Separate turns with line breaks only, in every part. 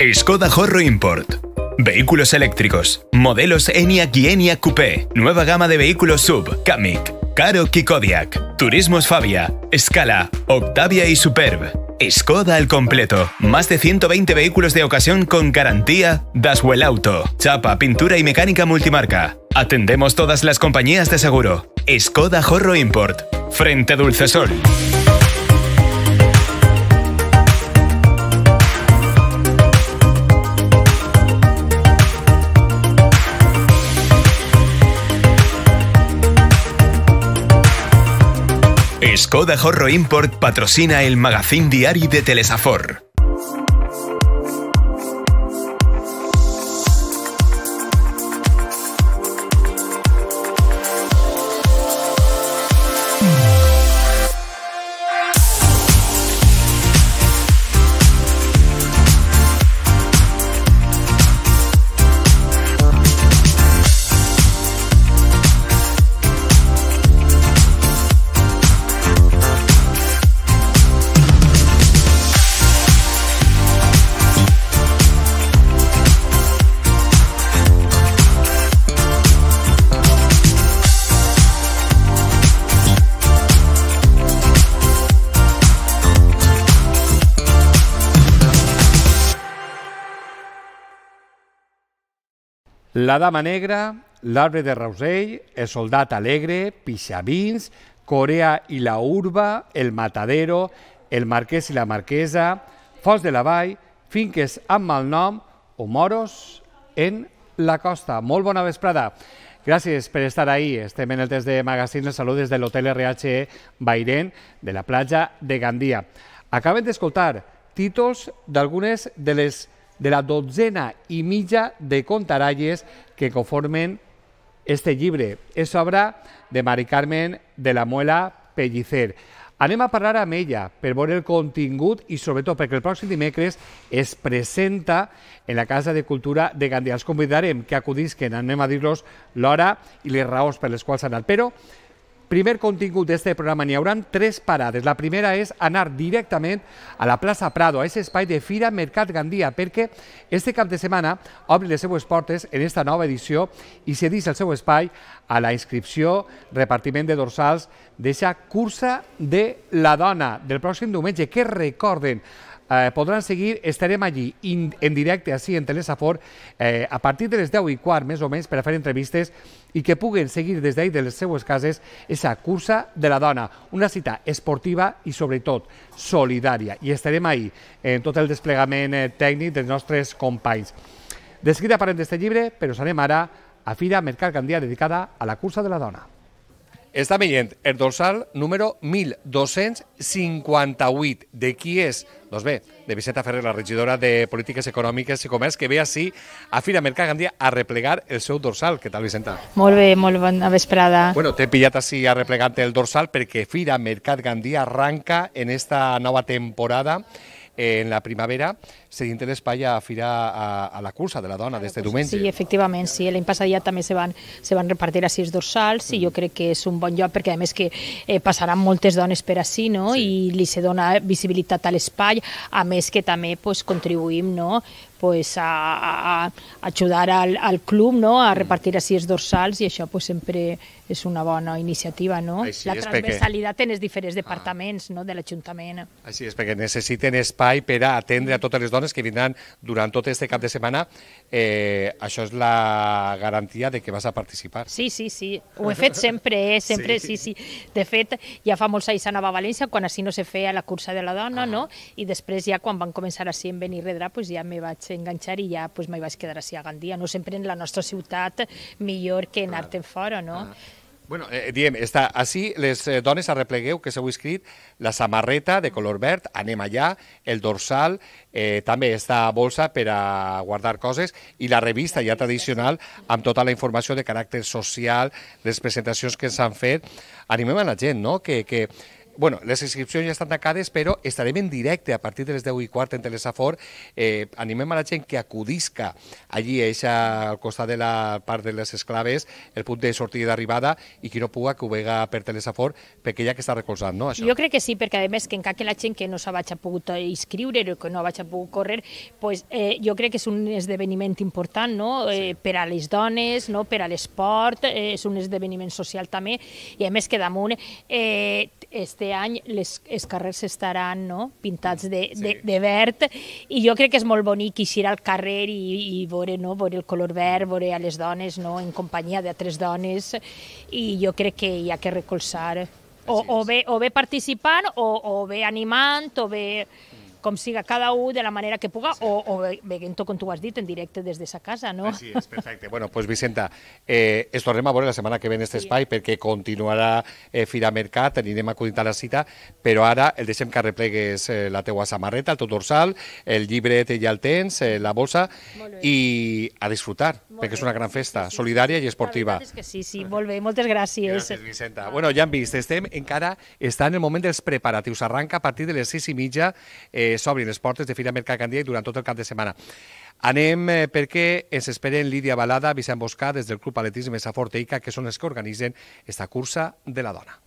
Skoda Horro Import. Vehículos eléctricos. Modelos Enyaq y Enyaq Coupé. Nueva gama de vehículos sub. Kamiq. Caro y Kodiaq. Turismos Fabia. Scala. Octavia y Superb. Skoda al completo. Más de 120 vehículos de ocasión con garantía Daswell Auto. Chapa, pintura y mecánica multimarca. Atendemos todas las compañías de seguro. Skoda Horro Import. Frente Dulcesol. Skoda Horro Import patrocina el magazín diario de Telesafor.
La Dama Negra, L'arbre de Rausell, El soldat alegre, Pixavins, Corea i la Urba, El Matadero, El marquès i la marquesa, Fos de la Vall, Finques amb malnom o Moros en la costa. Molt bona vesprada. Gràcies per estar ahí. Estem en el test de magazine. Salut des de l'hotel RH Bairén de la platja de Gandia. Acabem d'escoltar títols d'algunes de les de la dotzena i mitja de contaralles que conformen este llibre. És obra de Mari Carmen de la Muela Pellicer. Anem a parlar amb ella per veure el contingut i sobretot perquè el pròxim dimecres es presenta en la Casa de Cultura de Gandia. Els convidarem que acudisquen, anem a dir-los l'hora i les raons per les quals han anat. Però primer contingut d'aquest programa n'hi haurà tres parades. La primera és anar directament a la plaça Prado, a aquest espai de Fira Mercat Gandia, perquè este cap de setmana obri les seues portes en esta nova edició i cedís el seu espai a la inscripció, repartiment de dorsals d'aquesta cursa de la dona del pròxim diumenge, que recorden eh, podran seguir, estarem allí in, en directe, així en Telesafor, eh, a partir de les 10 i quart, més o menys, per a fer entrevistes i que puguen seguir des d'ahir de les seues cases aquesta cursa de la dona, una cita esportiva i sobretot solidària. I estarem ahí en tot el desplegament eh, tècnic dels nostres companys. De seguida parlem d'aquest llibre, però anem ara a Fira Mercat Gandia dedicada a la cursa de la dona. Està veient el dorsal número 1258. De qui és? Doncs bé, de Vicenta Ferrer, la regidora de Polítiques Econòmiques i Comerç, que ve així a Fira Mercat Gandia a replegar el seu dorsal. Què tal, Vicenta?
Molt bé, molt bona vesprada.
Bueno, t'he pillat així a replegar el dorsal perquè Fira Mercat Gandia arranca en esta nova temporada en la primavera cedint l'espai a Fira a, a la cursa de la dona d'este diumenge.
Sí, efectivament, sí. L'any passat ja també se van, se van repartir a sis dorsals i jo crec que és un bon lloc perquè a més que eh, passaran moltes dones per així no? Sí. i li se dona visibilitat a l'espai, a més que també pues, contribuïm no? Pues, a, a, ajudar al, al club no? a repartir així els dorsals i això pues, sempre és una bona iniciativa. No?
Així
la transversalitat
perquè...
en els diferents departaments ah. no? de l'Ajuntament.
Així és, perquè necessiten espai per a atendre a totes les dones que vindran durant tot este cap de setmana. Eh, això és la garantia de que vas a participar.
Sí, sí, sí. Ho he fet sempre, eh? sempre, sí. sí, sí. De fet, ja fa molts anys anava a València, quan així no se feia la cursa de la dona, ah. no? I després ja quan van començar així en Benirredrà, pues ja me vaig enganxar i ja pues, me vaig quedar així a Gandia. No sempre en la nostra ciutat millor que anar-te'n fora, no? Ah.
Bueno, eh, diem, està així, les eh, dones arreplegueu que s'heu escrit la samarreta de color verd, anem allà, el dorsal, eh, també està bolsa per a guardar coses i la revista ja tradicional amb tota la informació de caràcter social, les presentacions que s'han fet. Animem a la gent, no?, que, que bueno, les inscripcions ja estan tancades, però estarem en directe a partir de les 10 i quart en Telesafor. Eh, animem a la gent que acudisca allí, eixa, al costat de la part de les esclaves, el punt de sortida i d'arribada, i qui no puga que ho vega per Telesafor, perquè ja que està recolzant, no, això?
Jo crec que sí, perquè a més que encara que la gent que no s'ha pogut inscriure o que no ha pogut córrer, pues, eh, jo crec que és un esdeveniment important no? Sí. Eh, per a les dones, no? per a l'esport, eh, és un esdeveniment social també, i a més que damunt eh, este any les, els carrers estaran no? pintats de, sí. de, de verd i jo crec que és molt bonic eixir al carrer i, i veure, no? veure el color verd, veure a les dones no? en companyia d'altres dones i jo crec que hi ha que recolzar o, o, bé, o bé participant o, o bé animant o bé com siga cada un de la manera que puga sí. o, o veient-ho, com tu has dit, en directe des de sa casa, no?
Així és, perfecte. bueno, doncs pues, Vicenta, eh, es tornem a veure la setmana que ve en aquest sí. espai perquè continuarà eh, Fira Mercat, anirem acudint a la cita, però ara el deixem que arreplegues eh, la teua samarreta, el teu dorsal, el llibret ja el tens, eh, la bossa, i a disfrutar, molt perquè bé. és una gran festa, sí, sí. solidària i esportiva.
La és que sí, sí, molt bé, moltes gràcies.
Gràcies, Vicenta. Bueno, ja hem vist, estem encara, està en el moment dels preparatius, arranca a partir de les 6 i mitja, eh, s'obrin les portes de Fira Mercat Gandia i durant tot el cap de setmana. Anem eh, perquè ens esperen Lídia Balada, Vicent Boscà, des del Club Atletisme Saforteica, que són els que organitzen esta cursa de la dona.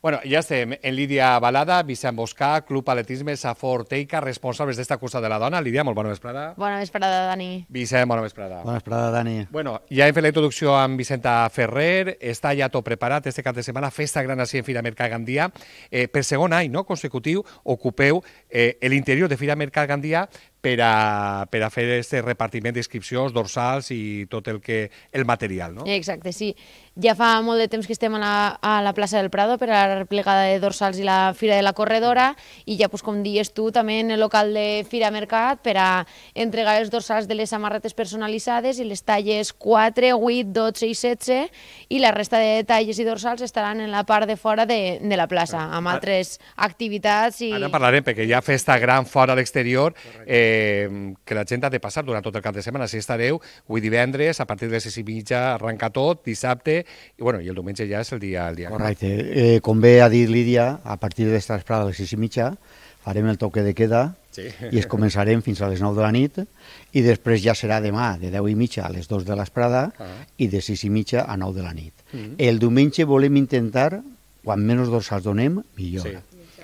Bueno, ja estem en Lídia Balada, Vicent Boscà, Club Atletisme Safor Teica, responsables d'esta cursa de la dona. Lídia, molt bona vesprada.
Bona vesprada, Dani.
Vicent, bona vesprada.
Bona vesprada, Dani.
Bueno, ja hem fet la introducció amb Vicenta Ferrer, està ja tot preparat, este cap de setmana, festa gran així en Fira Mercat Gandia. Eh, per segon any no, consecutiu, ocupeu eh, l'interior de Fira Mercat Gandia per a, per a fer aquest repartiment d'inscripcions, dorsals i tot el que el material, no?
Exacte, sí. Ja fa molt de temps que estem a la, a la plaça del Prado per a la replegada de dorsals i la Fira de la Corredora i ja, pues, com dius tu, també en el local de Fira Mercat per a entregar els dorsals de les samarretes personalitzades i les talles 4, 8, 12 i 16 i la resta de talles i dorsals estaran en la part de fora de, de la plaça, amb altres activitats. I...
Ara parlarem, perquè hi ha festa gran fora a l'exterior, eh, que la gent ha de passar durant tot el cap de setmana. Si estareu, avui divendres, a partir de les 6 i mitja arranca tot, dissabte, i, bueno, i el diumenge ja és el dia... El dia
Correcte. Eh, com bé ha dit Lídia, a partir a les 6 i mitja farem el toque de queda sí. i es començarem fins a les 9 de la nit i després ja serà demà de 10 i mitja a les 2 de l'esprada ah. i de 6 i mitja a 9 de la nit. Mm -hmm. El diumenge volem intentar, quan menys dorsals donem, millor. Sí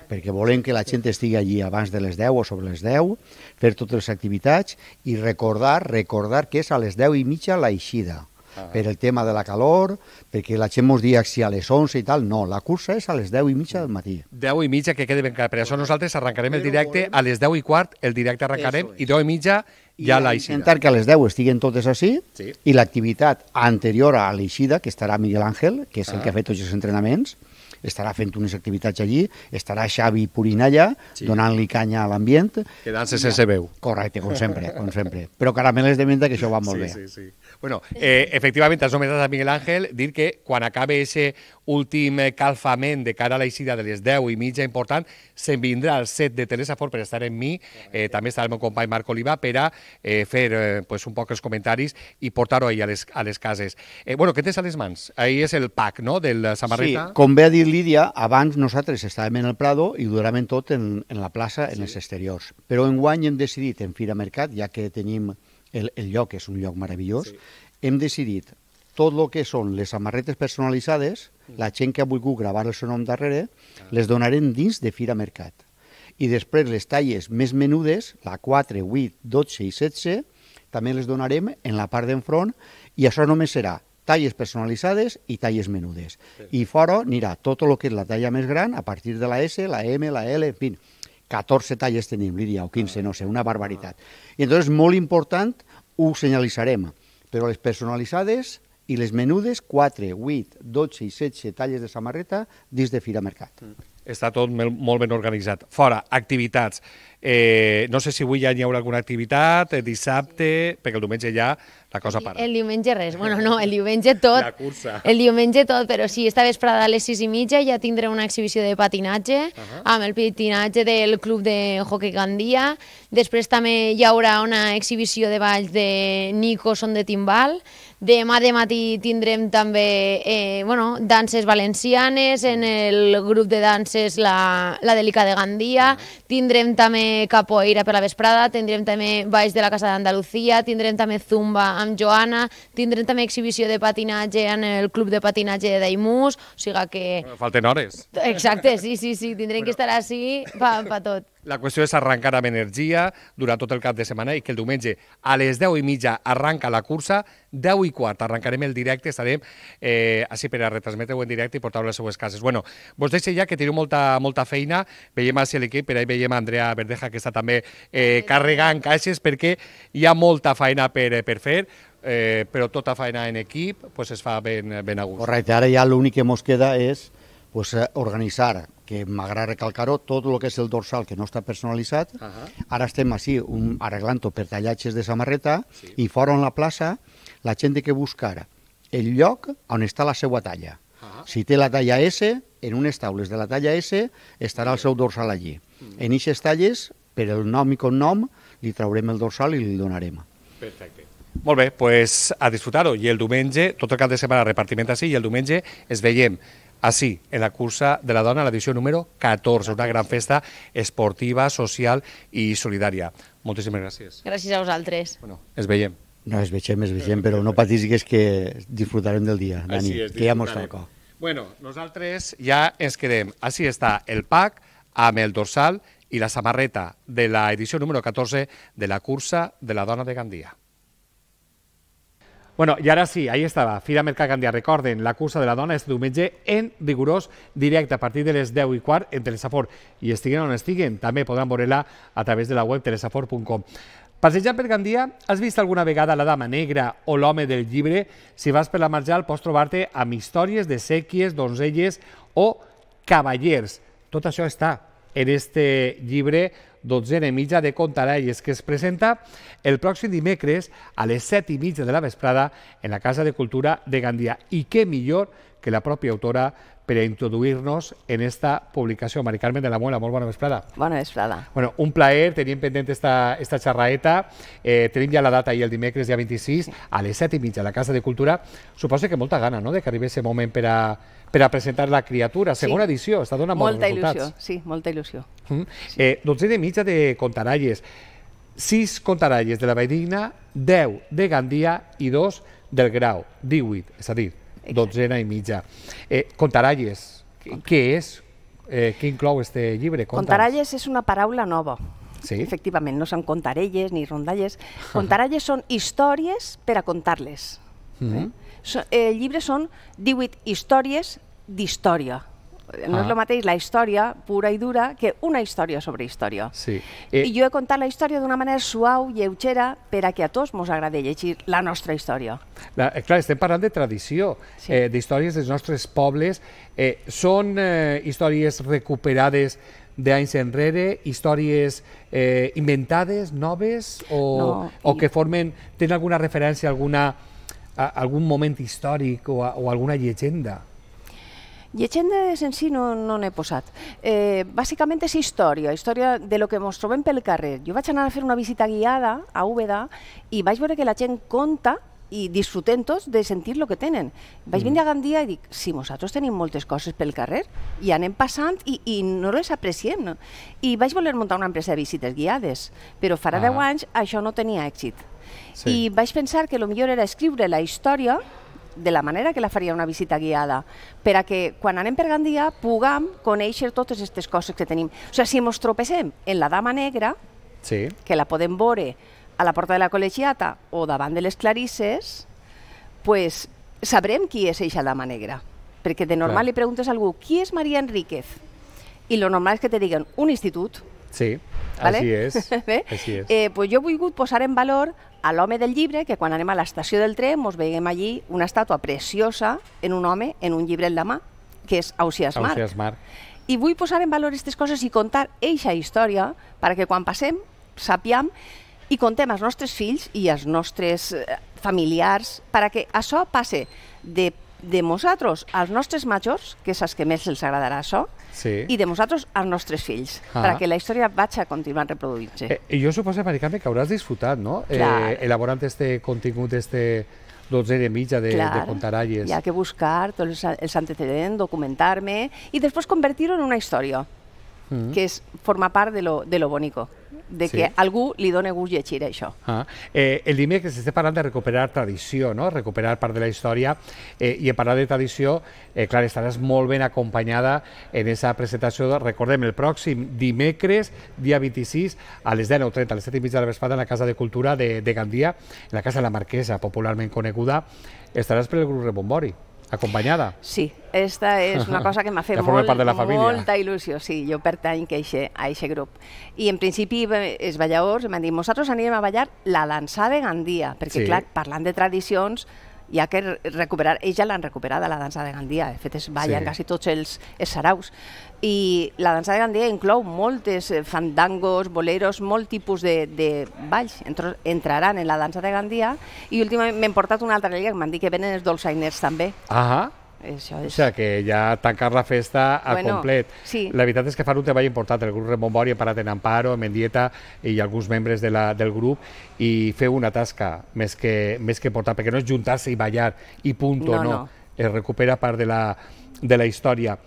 perquè volem que la gent estigui allí abans de les 10 o sobre les 10, fer totes les activitats i recordar, recordar que és a les 10 i mitja l'eixida. Ah. per el tema de la calor, perquè la gent ens dia si a les 11 i tal, no, la cursa és a les 10 i mitja del matí.
10 i mitja, que quede ben clar, per això nosaltres arrencarem el directe a les 10 i quart, el directe arrencarem, i 10 i mitja ja l'eixida.
Intentar que a les 10 estiguen totes així, sí. i l'activitat anterior a l'eixida, que estarà Miguel Ángel, que és ah. el que ha fet tots els entrenaments, estarà fent unes activitats allí, estarà Xavi Purinalla, sí. donant-li canya a l'ambient.
Quedant-se sense veu.
Correcte, com sempre, com sempre. Però carameles de menta, que això va molt
sí,
bé.
Sí, sí. Bueno, eh, efectivament, has nomenat a Miguel Ángel, dir que quan acabe ese últim calfament de cara a l'eixida de les 10 i mitja important, se'n vindrà el set de Teresa Fort per estar amb mi, eh, també està el meu company Marc Oliva, per a eh, fer eh, pues, un poc els comentaris i portar-ho ahir a les, a les cases. Eh, bueno, què tens a les mans? Ahí és el pack, no?, del samarreta.
Sí, com bé ha dit Lídia, abans nosaltres estàvem en el Prado i duràvem tot en, en la plaça, sí. en els exteriors. Però enguany hem decidit en Fira Mercat, ja que tenim el, el lloc és un lloc meravellós, sí. hem decidit tot el que són les samarretes personalitzades, mm. la gent que ha volgut gravar el seu nom darrere, ah. les donarem dins de Fira Mercat. I després les talles més menudes, la 4, 8, 12 i 16, també les donarem en la part d'enfront i això només serà talles personalitzades i talles menudes. Sí. I fora anirà tot el que és la talla més gran, a partir de la S, la M, la L, en fi, 14 talles tenim, Lídia, o 15, no sé, una barbaritat. I entonces, molt important, ho senyalitzarem, però les personalitzades i les menudes, 4, 8, 12 i 16 talles de samarreta dins de Fira Mercat.
Mm. Està tot molt ben organitzat. Fora, activitats. Eh, no sé si avui ja hi haurà alguna activitat, eh, dissabte, perquè el diumenge ja la cosa para.
El diumenge res, bueno, no, el diumenge tot.
La cursa.
El diumenge tot, però sí, esta vesprada a les sis i mitja ja tindré una exhibició de patinatge, uh -huh. amb el patinatge del club de hockey Gandia. Després també hi haurà una exhibició de balls de Nico Son de Timbal. Demà de matí tindrem també eh, bueno, danses valencianes, en el grup de danses la, la Delica de Gandia, tindrem també capoeira per la vesprada, tindrem també balls de la Casa d'Andalucía, tindrem també zumba amb Joana, tindrem també exhibició de patinatge en el club de patinatge de Daimús, o sigui que...
Falten hores.
Exacte, sí, sí, sí, tindrem bueno. que estar així pa, pa tot.
La qüestió és arrencar amb energia durant tot el cap de setmana i que el diumenge a les 10 i mitja arranca la cursa, 10 i quart arrencarem el directe, estarem eh, així per a retransmetre-ho en directe i portar-ho a les seues cases. Bueno, vos deixo ja que teniu molta, molta feina, veiem així l'equip, per ahí veiem Andrea Verdeja que està també eh, carregant caixes perquè hi ha molta feina per, per fer, eh, però tota feina en equip pues, es fa ben, ben a gust.
Correcte, ara ja l'únic que ens queda és pues, organitzar que m'agrada recalcar-ho, tot el que és el dorsal que no està personalitzat. Uh -huh. Ara estem així un, arreglant-ho per tallatges de samarreta sí. i fora en la plaça la gent que buscar el lloc on està la seva talla. Uh -huh. Si té la talla S, en unes taules de la talla S estarà el seu dorsal allí. Uh -huh. En aquestes talles, per el nom i cognom, li traurem el dorsal i li donarem.
Perfecte. Molt bé, pues a disfrutar-ho. I el diumenge, tot el cap de setmana repartiment així, i el diumenge es veiem així, en la cursa de la dona, l'edició número 14, una gran festa esportiva, social i solidària. Moltíssimes gràcies.
Gràcies a vosaltres.
Bueno, es veiem.
No, es veiem, es veiem, però no patis que és que disfrutarem del dia, Dani,
Així és,
que ja mos toca.
Bueno, nosaltres ja ens quedem. Així està el pack amb el dorsal i la samarreta de la edició número 14 de la cursa de la dona de Gandia. Bueno, i ara sí, ahí estava, Fira Mercat Gandia. Recorden, la cursa de la dona és diumenge en rigorós directe a partir de les 10 i quart en Telesafort. I estiguen on estiguen, també podran veure-la a través de la web telesafort.com. Passejant per Gandia, has vist alguna vegada la dama negra o l'home del llibre? Si vas per la marjal pots trobar-te amb històries de sèquies, donzelles o cavallers. Tot això està en este llibre dotzena i mitja de Contarelles, que es presenta el pròxim dimecres a les set i mitja de la vesprada en la Casa de Cultura de Gandia. I què millor que la pròpia autora per a introduir-nos en esta publicació. Mari Carmen de la Muela, molt bona vesprada.
Bona vesprada.
Bueno, un plaer, teníem pendent esta, esta xerraeta, eh, tenim ja la data ahir el dimecres, dia 26, sí. a les set i mitja, a la Casa de Cultura. Suposo que molta gana, no?, de que arribi aquest moment per a, per a presentar la criatura. Segona sí. edició, està donant molts resultats.
Molta il·lusió, sí, molta il·lusió.
Mm. Sí. Eh, dotzena i mitja de Contaralles, sis Contaralles de la Valldigna, 10 de Gandia i dos del Grau, 18, és a dir, dotzena i mitja. Eh, Contaralles, què és? Eh, què inclou este llibre?
Conta'ns. Contaralles és una paraula nova. Sí? Efectivament, no són contarelles ni rondalles. Contaralles són històries per a contar-les. Mm -hmm. eh? El llibre són 18 històries d'història no ah. és el mateix la història pura i dura que una història sobre història.
Sí.
Eh... I jo he contat la història d'una manera suau, lleugera, per a que a tots ens agradi llegir la nostra història.
La, eh, clar, estem parlant de tradició, sí. eh, d'històries dels nostres pobles. Eh, són eh, històries recuperades d'anys enrere, històries eh, inventades, noves, o, no, i... o que formen, tenen alguna referència alguna, a algun moment històric o, a, o alguna llegenda?
Llegendes en si no no n'he posat. Eh, bàsicament és història, història de lo que ens trobem pel carrer. Jo vaig anar a fer una visita guiada a Úbeda i vaig veure que la gent conta i disfrutem tots de sentir el que tenen. Vaig mm. venir a Gandia i dic, si nosaltres tenim moltes coses pel carrer i anem passant i, i no les apreciem. No? I vaig voler muntar una empresa de visites guiades, però farà ah. 10 anys això no tenia èxit. Sí. I vaig pensar que el millor era escriure la història de la manera que la faria una visita guiada, per a que quan anem per Gandia puguem conèixer totes aquestes coses que tenim. O sigui, si ens tropecem en la Dama Negra,
sí.
que la podem veure a la porta de la col·legiata o davant de les clarisses, pues, sabrem qui és eixa Dama Negra. Perquè de normal Clar. li preguntes a algú, qui és Maria Enríquez? I lo normal és que te diguen, un institut.
Sí, ¿vale? així és. així és.
Eh, pues jo he volgut posar en valor a l'home del llibre, que quan anem a l'estació del tren ens veiem allí una estàtua preciosa en un home en un llibre en la mà, que és Ausias Marc.
Ausias Marc.
I vull posar en valor aquestes coses i contar eixa història perquè quan passem sapiam i contem als nostres fills i als nostres eh, familiars perquè això passe de, de nosaltres als nostres majors, que és els que més els agradarà això,
Sí.
i de nosaltres als nostres fills,
Ah.
perquè la història vaig a continuar reproduint-se.
Eh, I jo suposo, Mari Carme, que hauràs disfrutat, no?
Clar.
Eh, elaborant este contingut, este dotzena i mitja de, de contaralles.
Hi ha que buscar tots els antecedents, documentar-me i després convertir-ho en una història,
Mm.
que és, forma part de lo, de lo bonico, de
Sí.
que algú li doni gust llegir això.
Ah. Eh, el dimecres estem parlant de recuperar tradició, no? recuperar part de la història, eh, i en parlar de tradició, eh, clar, estaràs molt ben acompanyada en aquesta presentació, de, recordem, el pròxim dimecres, dia 26, a les 19.30, a les 7 i mitja de la vesprada, en la Casa de Cultura de, de Gandia, en la Casa de la Marquesa, popularment coneguda, estaràs per el grup Rebombori, acompanyada.
Sí, esta és una cosa que m'ha fet
Ja
molt,
part de la família.
molta il·lusió. Sí, jo pertany eixe, a aquest grup. I en principi els balladors m'han dit nosaltres anirem a ballar la dansa de Gandia, perquè
Sí.
clar, parlant de tradicions, hi ha que re- recuperar, ells ja l'han recuperada, la dansa de Gandia, de fet es ballen
Sí.
quasi tots els, els saraus. I la dansa de Gandia inclou moltes eh, fandangos, boleros, molt tipus de, de balls Entro, entraran en la dansa de Gandia i últimament m'hem portat una altra liga que m'han dit que venen els dolçainers també.
Ah,
Això
o
és...
sigui que ja tancar la festa a
Bueno,
complet.
sí.
La veritat és que fan un treball important, el grup Rebombori, hem parat en Amparo, en Mendieta i alguns membres de la, del grup i feu una tasca més que, més que important, perquè no és juntar-se i ballar i punto,
No,
no.
no.
Es recupera part de la, de la història.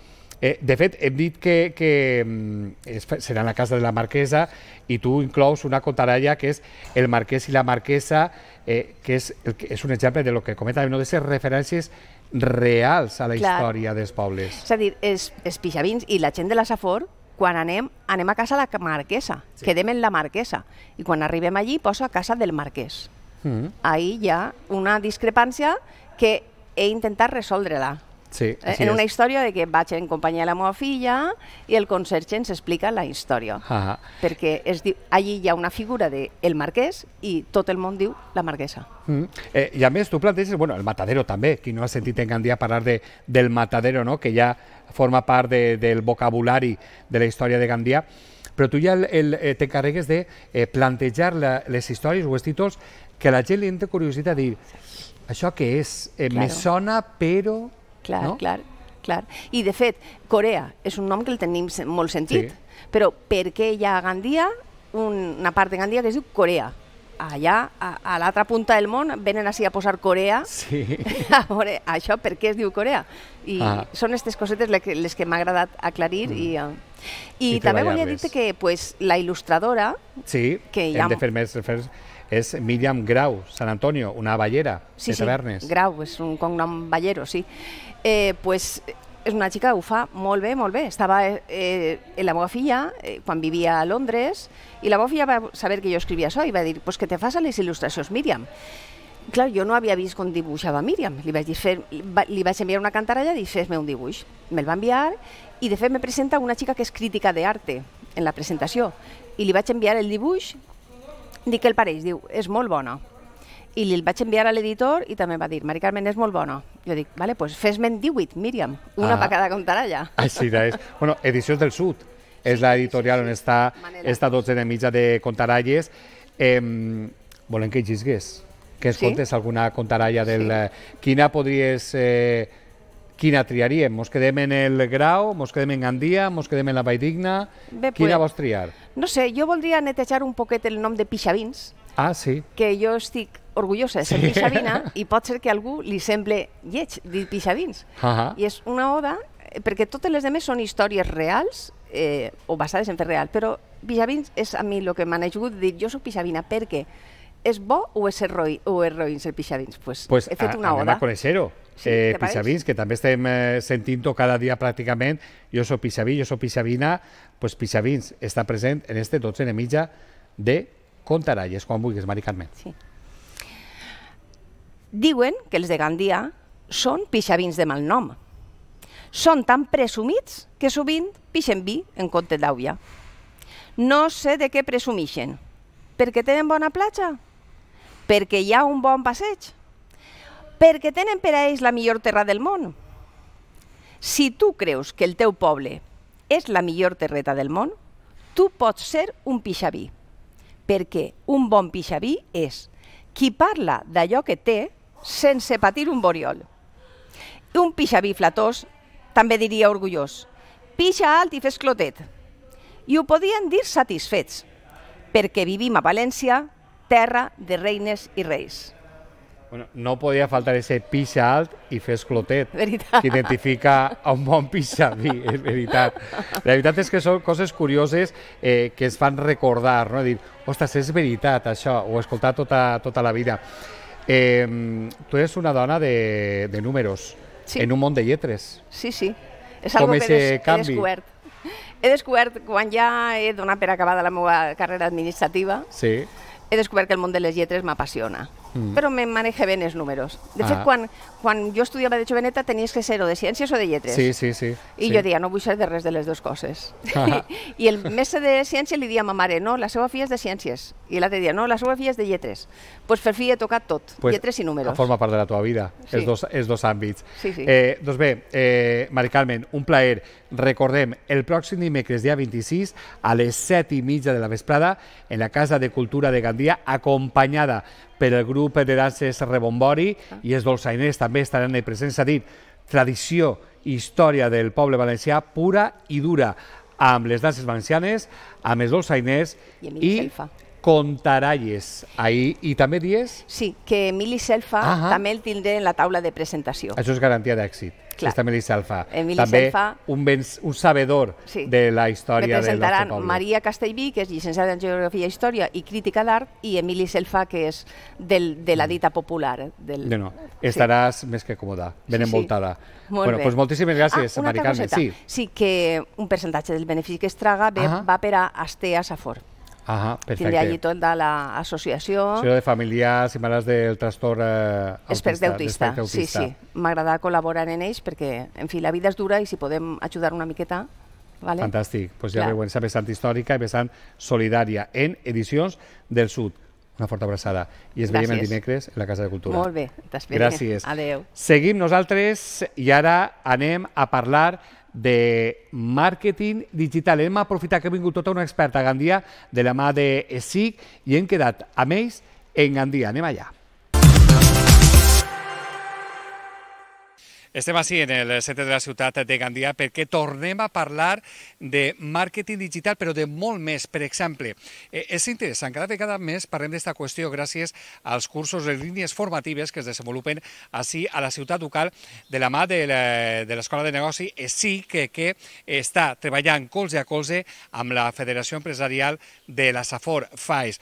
Eh, de fet, hem dit que, que mm, es, serà en la casa de la marquesa i tu inclous una contaralla que és el marquès i la marquesa, eh, que és, és un exemple de lo que comentàvem, no? de ser referències reals a la
Clar.
història dels pobles.
És a dir, els, els pixavins i la gent de la Safor, quan anem, anem a casa de la marquesa, sí. quedem en la marquesa, i quan arribem allí posa casa del marquès.
Mm,
Ahí hi ha una discrepància que he intentat resoldre-la.
Sí,
Eh, en una
és.
història de que vaig en companyia de la meva filla i el conserge ens explica la història.
Ah,
Perquè es diu, allí hi ha una figura de el marquès i tot el món diu la marquesa.
mm. Eh, I a més, tu planteges, bueno, el matadero també, qui no ha sentit en Gandia parlar de, del matadero, no? que ja forma part de, del vocabulari de la història de Gandia, però tu ja eh, t'encarregues de eh, plantejar la, les històries o els títols que la gent li entra curiositat de dir això què és? Eh, Me
Claro.
sona, però...
Clar,
no?
clar, clar. I, de fet, Corea és un nom que el tenim molt sentit,
Sí.
però per què hi ha a Gandia un, una part de Gandia que es diu Corea? Allà, a, a l'altra punta del món, venen així a posar Corea,
Sí.
a veure, això per què es diu Corea? I
Ah.
són aquestes cosetes les que, les que m'ha agradat aclarir. I, uh, I,
I
també volia dir que pues, la il·lustradora,
Sí,
Que hi
hem de fer més referents. És Miriam Grau, Sant Antonio, una ballera
sí,
de
sí,
tavernes.
Grau, és un cognom ballero, sí. Eh, pues, és una xica que ho fa molt bé, molt bé. Estava eh, en la meva filla, eh, quan vivia a Londres, i la meva filla va saber que jo escrivia això i va dir, pues que te fas a les il·lustracions, Míriam. Clar, jo no havia vist com dibuixava Míriam. Li vaig, dir, fer, li vaig enviar una cantarella i fes-me un dibuix. Me'l va enviar i de fet me presenta una xica que és crítica d'arte en la presentació. I li vaig enviar el dibuix, dic què el pareix, diu, és molt bona. I li el vaig enviar a l'editor i també va dir, Mari Carmen, és molt bona. Jo dic, vale, pues fes-me'n 18, Míriam, una
Ah.
per cada contaralla.
Així és. Bueno, Edicions del Sud és l'editorial on està
Manela.
esta dotzena mitja de contaralles. Eh, volem que llisgues, que ens
Sí?
contes alguna contaralla del... eh, Quina podries... Eh, quina triaríem? Mos quedem en el Grau, mos quedem en Gandia, mos quedem en la Valldigna...
Bé,
Quina
pues-
vols triar?
No sé, jo voldria netejar un poquet el nom de Pixavins,
Ah, sí.
que jo estic orgullosa de ser
Sí.
pixavina i pot ser que a algú li semble lleig dir pixavins.
Ah
I és una oda, eh, perquè totes les demés són històries reals eh, o basades en fet real, però pixavins és a mi el que m'han ajudat a dir jo soc pixavina perquè és bo o és heroi, o és heroïn ser pixavins? Pues,
pues
he fet
a,
una
anem
oda.
a conèixer-ho.
Sí,
eh? Pixavins, que també estem eh, sentint-ho cada dia pràcticament. Jo soc Pixaví, jo soc Pixavina, pues Pixavins està present en este 12 i mitja de Contaralles, quan vulguis, Mari Carmen.
Sí. Diuen que els de Gandia són pixavins de mal nom. Són tan presumits que sovint pixen vi en compte d'àuia. No sé de què presumixen. Perquè tenen bona platja? Perquè hi ha un bon passeig? Perquè tenen per a ells la millor terra del món? Si tu creus que el teu poble és la millor terreta del món, tu pots ser un pixaví. Perquè un bon pixaví és qui parla d'allò que té sense patir un boriol. Un pixaví flatós també diria orgullós, pixa alt i fes clotet. I ho podien dir satisfets, perquè vivim a València, terra de reines i reis.
Bueno, no podia faltar ese pixa alt i fes clotet,
Veritat.
que identifica a un bon pixaví, és veritat. La veritat és que són coses curioses eh, que es fan recordar, no? Dir, ostres, és veritat això, ho he escoltat tota, tota la vida. Eh, tu eres una dona de, de números,
Sí.
en un món de lletres.
Sí, sí. És
Com
algo que he, des he
canvi?
descobert. He descobert, quan ja he donat per acabada la meva carrera administrativa,
Sí.
he descobert que el món de les lletres m'apassiona. Mm. Però me maneje ben els números. De fet,
Ah.
quan, quan jo estudiava de joveneta tenies que ser o de ciències o de lletres.
Sí, sí, sí.
I
sí.
jo deia, no vull ser de res de les dues coses.
Ah.
I el mestre de ciències li dia a ma mare, no, la seva filla és de ciències. I l'altre dia, no, la seva filla és de lletres. Doncs pues per fi he tocat tot,
Pues,
lletres i números.
Forma part de la teva vida,
Sí.
els, dos, els dos àmbits.
Sí, sí.
Eh, doncs bé, eh, Mari Carmen, un plaer. Recordem, el pròxim dimecres, dia 26, a les 7 i mitja de la vesprada, en la Casa de Cultura de Gandia, acompanyada per el grup de danses Rebombori
Ah.
i els dolçainers també estaran de presència dit tradició i història del poble valencià pura i dura amb les danses valencianes, amb els dolçainers
I
i
Selfa.
contaralles. Ahir, I també dies
Sí, que Emili Selfa
Ahà.
també el tindré en la taula de presentació.
Això és garantia d'èxit.
Clar.
Està Emili Selfa.
Emili
També
Selfa.
un, ben, un sabedor
Sí.
de la història del nostre poble.
Maria Castellví, que és llicenciada en Geografia i Història i Crítica d'Art, i Emili Selfa, que és del, de la dita popular. Del...
No, no, estaràs més que còmoda, ben
Sí, sí.
envoltada.
Molt
bueno,
bé.
doncs moltíssimes gràcies,
ah, una
Mari
altra
Carmen.
coseta.
Sí.
sí, que un percentatge del benefici que es traga ve,
Ahà.
va per a Astea Safor.
Ahà, perfecte.
Tindré allí tot de l'associació.
Això de familiars i mares del trastorn eh, autista,
autista, sí, sí. M'agrada col·laborar en ells perquè, en fi, la vida és dura i si podem ajudar una miqueta, vale?
Fantàstic. Pues ja
Clar.
veuen esa vessant històrica i vessant solidària en Edicions del Sud. Una forta abraçada. I es veiem el
Gràcies.
dimecres en la Casa de Cultura.
Molt bé, t'espero.
Gràcies.
Adeu.
Seguim nosaltres i ara anem a parlar de màrqueting digital. Hem aprofitat que ha vingut tota una experta a Gandia de la mà de SIC i hem quedat ells en Gandia. Anem allà. Estem així en el centre de la ciutat de Gandia perquè tornem a parlar de màrqueting digital, però de molt més. Per exemple, eh, és interessant, cada vegada més parlem d'aquesta qüestió gràcies als cursos de línies formatives que es desenvolupen així a la ciutat local de la mà de la- de l'Escola de Negoci ESIC, que, que està treballant colze a colze amb la Federació Empresarial de la Safor FAES.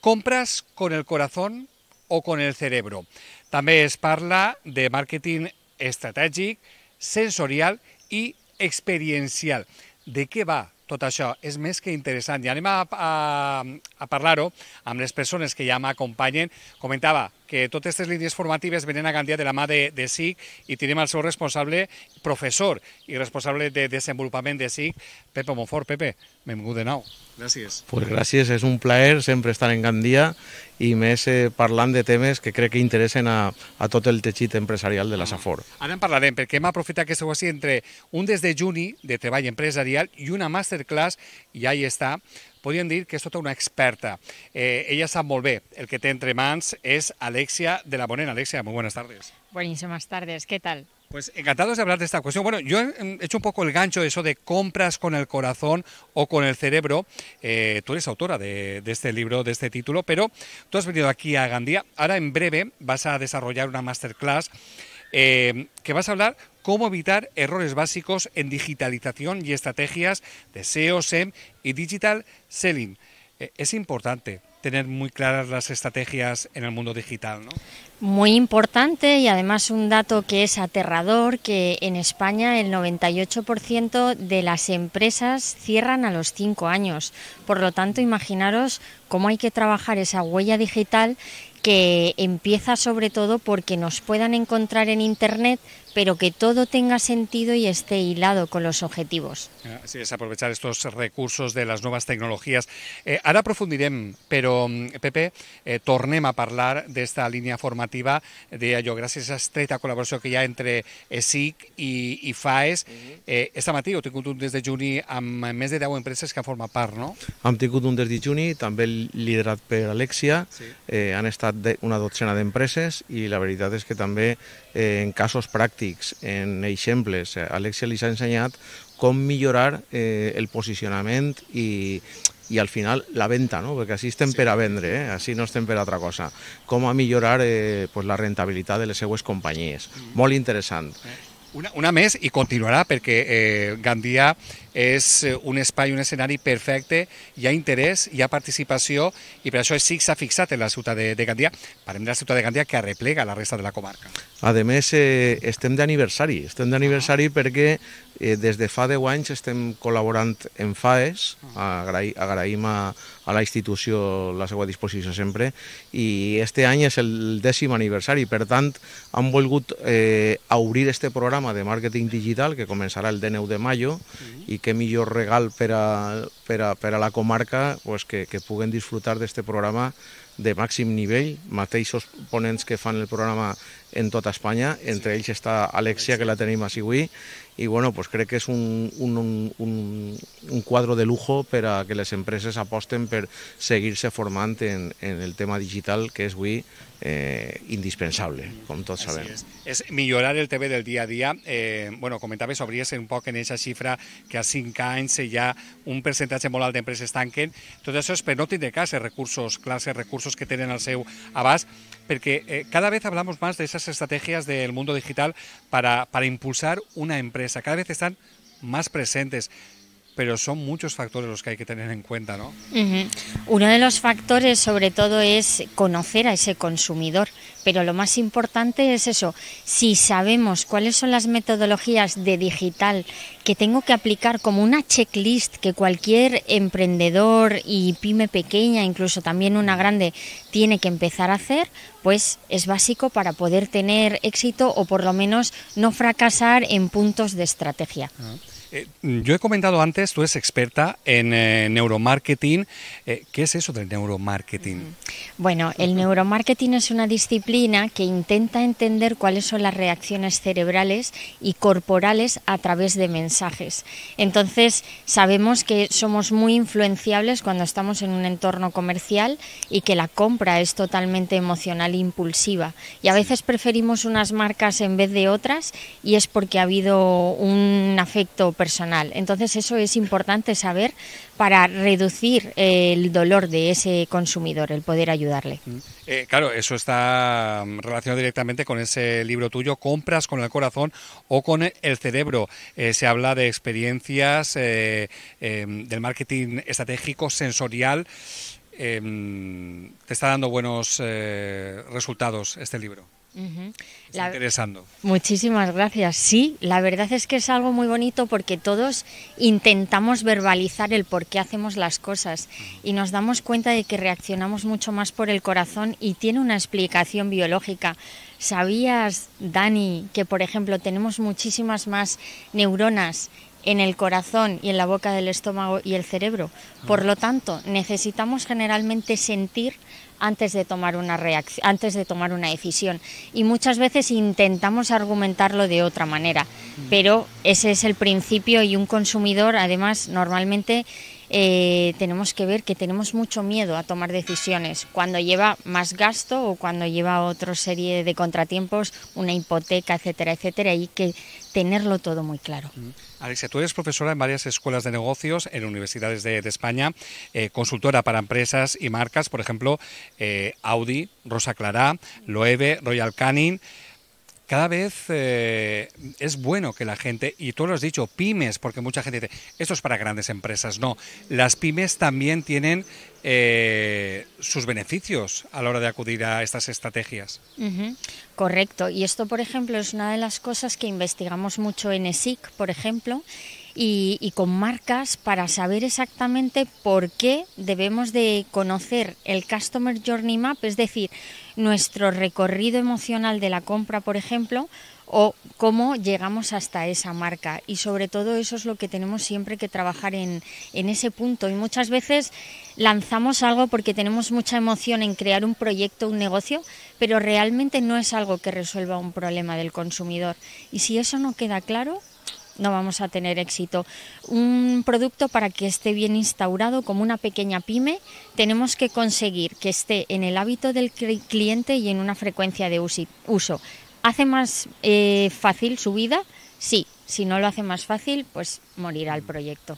Compras con el corazón o con el cerebro. També es parla de màrqueting estratègic, sensorial i experiencial. De què va tot això? És més que interessant. I anem a, a, a parlar-ho amb les persones que ja m'acompanyen. Comentava que totes aquestes línies formatives venen a Gandia de la mà de, de SIC i tenim el seu responsable, professor i responsable de desenvolupament de SIC, Pepe Monfort. Pepe, benvingut de nou. Gràcies.
Pues gràcies, és un plaer sempre estar en Gandia i més eh, parlant de temes que crec que interessen a, a tot el teixit empresarial de la Safor.
Ara en parlarem, perquè hem aprofitat que esteu així entre un des de juni de treball empresarial i una masterclass, i ahí està, podríem dir que és tota una experta. Eh, ella sap molt bé, el que té entre mans és Alexia de la Bonena. Alexia, muy buenas tardes.
Buenísimas tardes, ¿qué tal?
Pues encantados de hablar de esta cuestión. Bueno, yo he hecho un poco el gancho eso de compras con el corazón o con el cerebro. Eh, tú eres autora de, de, este libro, de este título, pero tú has venido aquí a Gandía. Ahora en breve vas a desarrollar una masterclass eh, que vas a hablar cómo evitar errores básicos en digitalización y estrategias de SEO, SEM y digital selling. Eh, es importante tener muy claras las estrategias en el mundo digital, ¿no?
Muy importante y además un dato que es aterrador, que en España el 98% de las empresas cierran a los 5 años. Por lo tanto, imaginaros cómo hay que trabajar esa huella digital que empieza sobre todo porque nos puedan encontrar en Internet, pero que todo tenga sentido y esté hilado con los objetivos.
Así es, aprovechar estos recursos de las nuevas tecnologías. Eh, ara aprofundirem, però, mm, Pepe, eh, tornem a parlar d'esta línia formativa, deia jo, gràcies a estreta col·laboració que hi ha entre ESIC i, i FAES. Eh, esta matí heu tingut un des de juni amb més de 10 empreses que han format part, no?
Hem tingut un des de juni, també liderat per Alexia,
Sí.
eh, han estat de, una dotzena d'empreses i la veritat és que també eh, en casos pràctics, en exemples, eh, Alexia li ha ensenyat com millorar eh, el posicionament i, i al final la venda, no? perquè així estem per a vendre, eh? així no estem per a altra cosa. Com a millorar eh, pues, la rentabilitat de les seues companyies. Molt interessant.
Una, una més i continuarà perquè eh, Gandia és eh, un espai, un escenari perfecte, hi ha interès, hi ha participació i per això SIC s'ha fixat en la ciutat de, de Gandia. Parlem de la ciutat de Gandia que arreplega la resta de la comarca.
A més, eh, estem d'aniversari. Estem d'aniversari perquè eh, des de fa 10 anys estem col·laborant en FAES, agraï, agraïm a, a la institució la seva disposició sempre, i este any és el dècim aniversari. Per tant, han volgut eh, obrir este programa de màrqueting digital que començarà el 19 de maio i que millor regal per a, per a, per a la comarca pues, que, que puguen disfrutar d'este programa de màxim nivell, mateixos ponents que fan el programa en tota Espanya, entre ells està Alexia, que la tenim a Sigüí, i bueno, pues crec que és un, un, un, un, quadro de lujo per a que les empreses aposten per seguir-se formant en, en el tema digital, que és avui eh, indispensable, com tots sabem.
És. és millorar el TV del dia a dia. Eh, bueno, comentaves, obries un poc en aquesta xifra que a 5 anys ha un percentatge molt alt d'empreses tanquen. Tot això és per no tindre cas els recursos, classes, recursos que tenen al seu abast, perquè eh, cada vez hablamos más de esas estrategias del mundo digital para, para impulsar una empresa. Cada vez están más presentes, pero son muchos factores los que hay que tener en cuenta, ¿no?
Uno de los factores sobre todo es conocer a ese consumidor, pero lo más importante es eso, si sabemos cuáles son las metodologías de digital que tengo que aplicar como una checklist que cualquier emprendedor y pyme pequeña, incluso también una grande, tiene que empezar a hacer, pues es básico para poder tener éxito o por lo menos no fracasar en puntos de estrategia.
Eh, yo he comentado antes, tú eres experta en eh, neuromarketing. Eh, ¿Qué es eso del neuromarketing?
Bueno, el neuromarketing es una disciplina que intenta entender cuáles son las reacciones cerebrales y corporales a través de mensajes. Entonces, sabemos que somos muy influenciables cuando estamos en un entorno comercial y que la compra es totalmente emocional e impulsiva. Y a veces preferimos unas marcas en vez de otras y es porque ha habido un afecto personal. Entonces, eso es importante saber para reducir el dolor de ese consumidor, el poder ayudarle.
Eh, claro, eso está mm, relacionado directamente con ese libro tuyo, Compras con el corazón o con el cerebro. Eh, se habla de experiencias eh, eh, del marketing estratégico, sensorial. Eh, te está dando buenos eh, resultados este libro. Está
La-
interesando.
Muchísimas gracias. Sí, la verdad es que es algo muy bonito porque todos intentamos verbalizar el por qué hacemos las cosas y nos damos cuenta de que reaccionamos mucho más por el corazón y tiene una explicación biológica. ¿Sabías, Dani, que por ejemplo tenemos muchísimas más neuronas en el corazón y en la boca del estómago y el cerebro? Por lo tanto, necesitamos generalmente sentir antes de tomar una reacción, antes de tomar una decisión. Y muchas veces intentamos argumentarlo de otra manera, pero ese es el principio y un consumidor además normalmente eh, tenemos que ver que tenemos mucho miedo a tomar decisiones cuando lleva más gasto o cuando lleva otra serie de contratiempos, una hipoteca, etcétera, etcétera, y que tenerlo todo muy claro.
Alexia, tú eres profesora en varias escuelas de negocios en universidades de, España, eh, consultora para empresas y marcas, por ejemplo, eh, Audi, Rosa Clará, Loewe, Royal Canin. Cada vez eh, es bueno que la gente, y tú lo has dicho, pymes, porque mucha gente dice, esto es para grandes empresas. No, las pymes también tienen sus beneficios a la hora de acudir a estas estrategias.
Correcto. Y esto, por ejemplo, es una de las cosas que investigamos mucho en ESIC, por ejemplo, y, y con marcas para saber exactamente por qué debemos de conocer el Customer Journey Map, es decir, nuestro recorrido emocional de la compra, por ejemplo, o cómo llegamos hasta esa marca. Y sobre todo eso es lo que tenemos siempre que trabajar en, ese punto. Y muchas veces lanzamos algo porque tenemos mucha emoción en crear un proyecto, un negocio, pero realmente no es algo que resuelva un problema del consumidor. Y si eso no queda claro, no vamos a tener éxito. Un producto para que esté bien instaurado como una pequeña pyme, tenemos que conseguir que esté en el hábito del cliente y en una frecuencia de uso. ¿Hace más eh, fácil su vida? Sí. Si no lo hace más fácil, pues morirá el proyecto.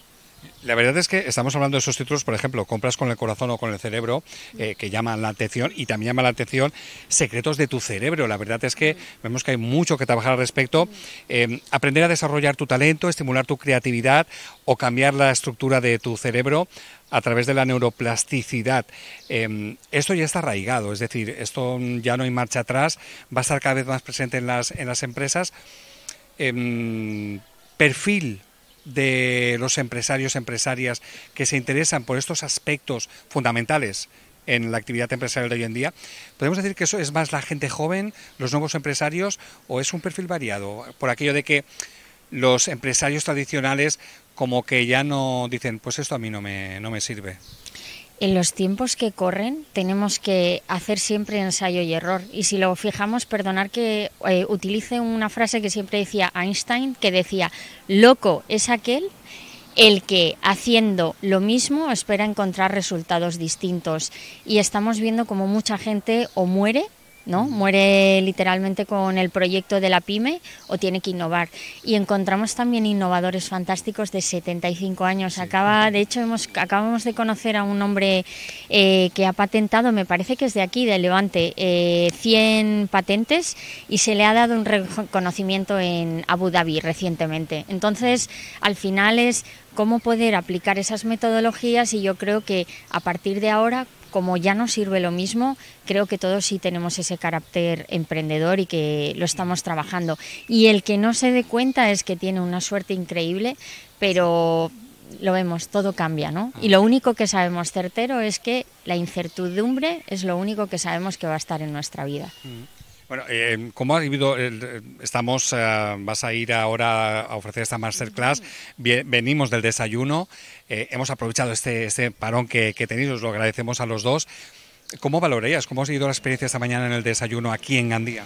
La verdad es que estamos hablando de esos títulos, por ejemplo, compras con el corazón o con el cerebro, eh, que llaman la atención y también llama la atención secretos de tu cerebro. La verdad es que vemos que hay mucho que trabajar al respecto. Eh, aprender a desarrollar tu talento, estimular tu creatividad o cambiar la estructura de tu cerebro a través de la neuroplasticidad. Eh, esto ya está arraigado, es decir, esto ya no hay marcha atrás, va a estar cada vez más presente en las, en las empresas. Eh, perfil de los empresarios, empresarias que se interesan por estos aspectos fundamentales en la actividad empresarial de hoy en día. ¿Podemos decir que eso es más la gente joven, los nuevos empresarios, o es un perfil variado? Por aquello de que los empresarios tradicionales como que ya no dicen, pues esto a mí no me, no me sirve.
En los tiempos que corren tenemos que hacer siempre ensayo y error. Y si lo fijamos, perdonar que eh, utilice una frase que siempre decía Einstein, que decía, loco es aquel el que haciendo lo mismo espera encontrar resultados distintos. Y estamos viendo como mucha gente o muere ¿no? Muere literalmente con el proyecto de la pyme o tiene que innovar. Y encontramos también innovadores fantásticos de 75 años. Acaba, de hecho, hemos, acabamos de conocer a un hombre eh, que ha patentado, me parece que es de aquí, de Levante, 100 eh, patentes y se le ha dado un reconocimiento en Abu Dhabi recientemente. Entonces, al final es cómo poder aplicar esas metodologías y yo creo que a partir de ahora como ya no sirve lo mismo, creo que todos sí tenemos ese carácter emprendedor y que lo estamos trabajando. Y el que no se dé cuenta es que tiene una suerte increíble, pero lo vemos, todo cambia, ¿no? Y lo único que sabemos certero es que la incertidumbre es lo único que sabemos que va a estar en nuestra vida.
Bueno, eh, ¿cómo ha vivido? estamos, eh, vas a ir ahora a ofrecer esta masterclass. venimos del desayuno, eh, hemos aprovechado este, este parón que, que tenéis, os lo agradecemos a los dos. ¿Cómo valorarías? ¿Cómo ha sido la experiencia esta mañana en el desayuno aquí en Gandía?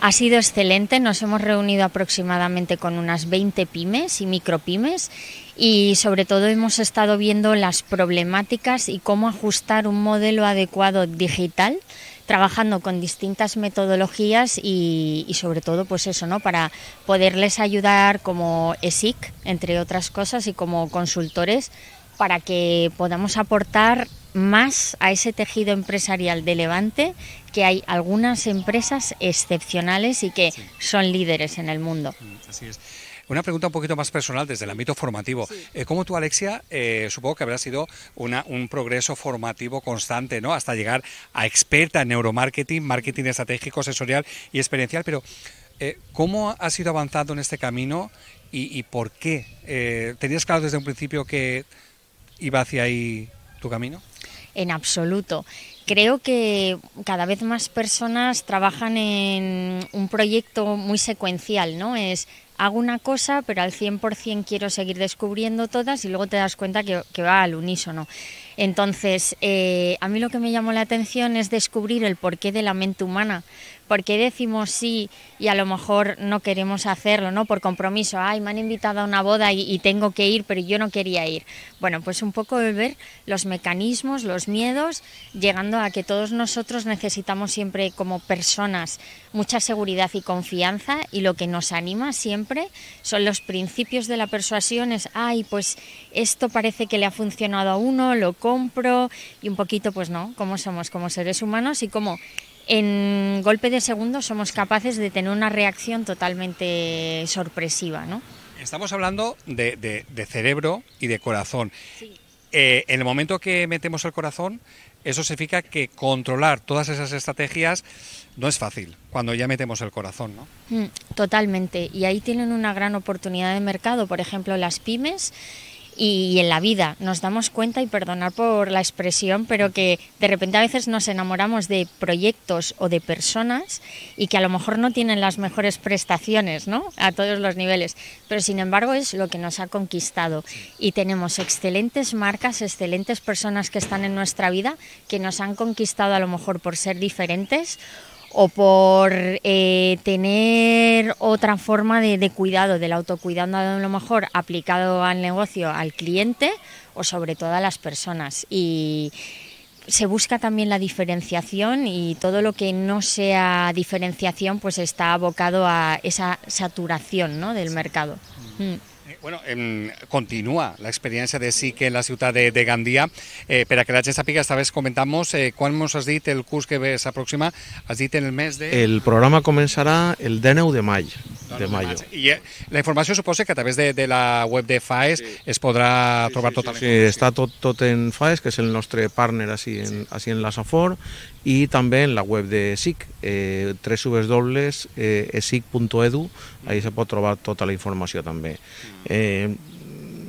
Ha sido excelente, nos hemos reunido aproximadamente con unas 20 pymes y micropymes y sobre todo hemos estado viendo las problemáticas y cómo ajustar un modelo adecuado digital trabajando con distintas metodologías y, sobre todo pues eso, ¿no? Para poderles ayudar como ESIC, entre otras cosas, y como consultores para que podamos aportar más a ese tejido empresarial de Levante, que hay algunas empresas excepcionales y que son líderes en el mundo.
Así es. Una pregunta un poquito más personal desde el ámbito formativo. Eh, ¿Cómo tú, Alexia, eh, supongo que habrá sido una, un progreso formativo constante, ¿no? Hasta llegar a experta en neuromarketing, marketing estratégico, sensorial y experiencial, pero eh, ¿cómo has ido avanzando en este camino y, por qué? ¿Tenías claro desde un principio que iba hacia ahí tu camino?
En absoluto creo que cada vez más personas trabajan en un proyecto muy secuencial, ¿no? Es hago una cosa, pero al 100% quiero seguir descubriendo todas y luego te das cuenta que, va al unísono. Entonces, eh, a mí lo que me llamó la atención es descubrir el porqué de la mente humana, ¿Por qué decimos sí y a lo mejor no queremos hacerlo, ¿no? Por compromiso, ay, me han invitado a una boda y, tengo que ir, pero yo no quería ir. Bueno, pues un poco de ver los mecanismos, los miedos, llegando a que todos nosotros necesitamos siempre como personas mucha seguridad y confianza y lo que nos anima siempre son los principios de la persuasión, es, ay, pues esto parece que le ha funcionado a uno, lo compro y un poquito, pues no, cómo somos como seres humanos y cómo en golpe de segundo somos capaces de tener una reacción totalmente sorpresiva, ¿no?
Estamos hablando de, cerebro y de corazón. eh, en el momento que metemos el corazón, eso significa que controlar todas esas estrategias no es fácil cuando ya metemos el corazón, ¿no?
Mm, totalmente. Y ahí tienen una gran oportunidad de mercado, por ejemplo, las pymes y en la vida. Nos damos cuenta, y perdonar por la expresión, pero que de repente a veces nos enamoramos de proyectos o de personas y que a lo mejor no tienen las mejores prestaciones ¿no? a todos los niveles, pero sin embargo es lo que nos ha conquistado. Y tenemos excelentes marcas, excelentes personas que están en nuestra vida que nos han conquistado a lo mejor por ser diferentes o por eh, tener otra forma de, de, cuidado, del autocuidado a lo mejor aplicado al negocio, al cliente o sobre todo a las personas. Y se busca también la diferenciación y todo lo que no sea diferenciación pues está abocado a esa saturación ¿no? del mercado. Mm.
Bueno, eh, continúa la experiencia de SIC en la ciudad de, de Gandia. Eh, per a que la gent sàpiga, esta vez comentamos eh, quan ens has dit el curs que s'aproxima, has dit en el mes de...
El programa començarà el 19 de maig. De mayo.
I eh, la informació suposa que a través de, de la web de FAES sí. es podrà sí, trobar
sí,
tota
sí,
la
Sí, està tot, tot en FAES, que és el nostre partner així en, sí. així en la Safor, i també en la web de SIC, eh, www.esic.edu, ahí se pot trobar tota la informació també. Eh,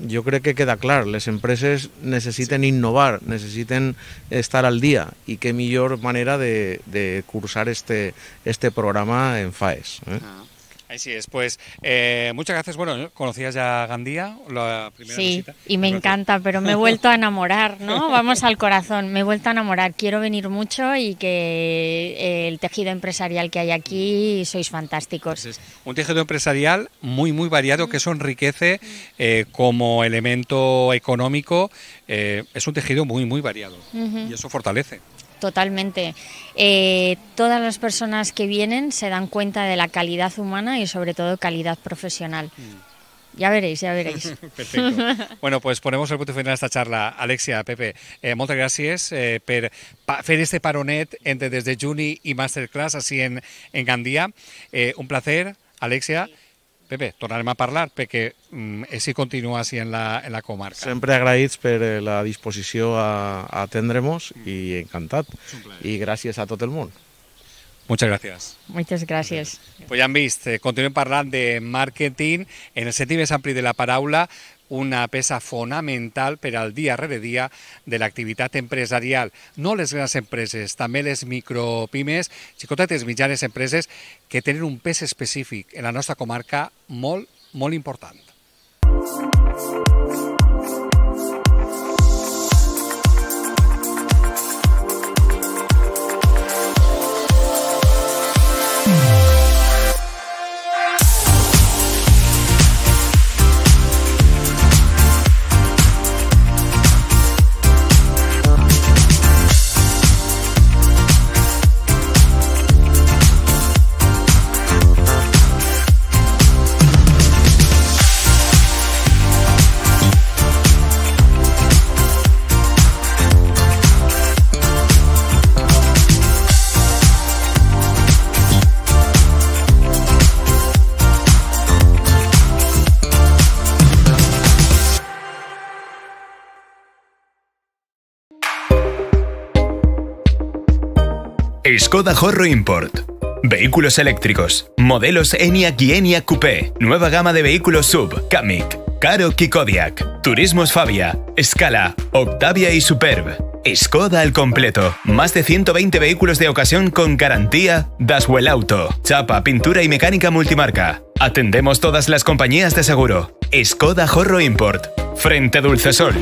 jo crec que queda clar, les empreses necessiten sí. innovar, necessiten estar al dia i què millor manera de, de cursar este, este programa en FAES. Eh?
Ah. Así es, pues eh, muchas gracias. Bueno, ¿conocías ya Gandía? La primera
sí,
visita?
y me encanta, pero me he vuelto a enamorar, ¿no? Vamos al corazón, me he vuelto a enamorar. Quiero venir mucho y que eh, el tejido empresarial que hay aquí sois fantásticos.
Es un tejido empresarial muy, muy variado que eso enriquece eh, como elemento económico. Eh, es un tejido muy, muy variado uh -huh. y eso fortalece.
Totalmente. Eh, todas las personas que vienen se dan cuenta de la calidad humana y sobre todo calidad profesional. Mm. Ya veréis, ya veréis.
Perfecto. bueno, pues ponemos el punto final a esta charla. Alexia, Pepe, eh, moltes gràcies eh, per pa fer este paronet entre Desde Juni i Masterclass així en, en Gandia. Eh, un placer, Alexia. Sí. Pepe, tornarem a parlar perquè mm, si continua així en la, en la comarca.
Sempre agraïts per la disposició a, a atendre-nos i encantat. I gràcies a tot el món.
Muchas gracias.
Muchas gracias.
Pues ya han vist, eh, continuem parlant de màrqueting en el sentit més ampli de la paraula, una peça fonamental per al dia rere dia de l'activitat empresarial. No les grans empreses, també les micropimes, xicotetes mitjanes empreses que tenen un pes específic en la nostra comarca molt, molt important.
Skoda Horro Import. Vehículos eléctricos. Modelos ENIAC y ENIAC Coupé. Nueva gama de vehículos sub. Kamiq. Caro y Kodiak. Turismos Fabia. Scala. Octavia y Superb. Skoda al completo. Más de 120 vehículos de ocasión con garantía Daswell Auto. Chapa, pintura y mecánica multimarca. Atendemos todas las compañías de seguro. Skoda Horro Import. Frente Dulcesol.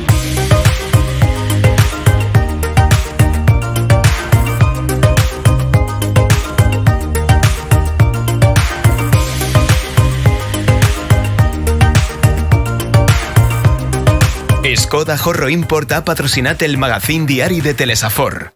Skoda Horro Import ha el magazín diari de Telesafor.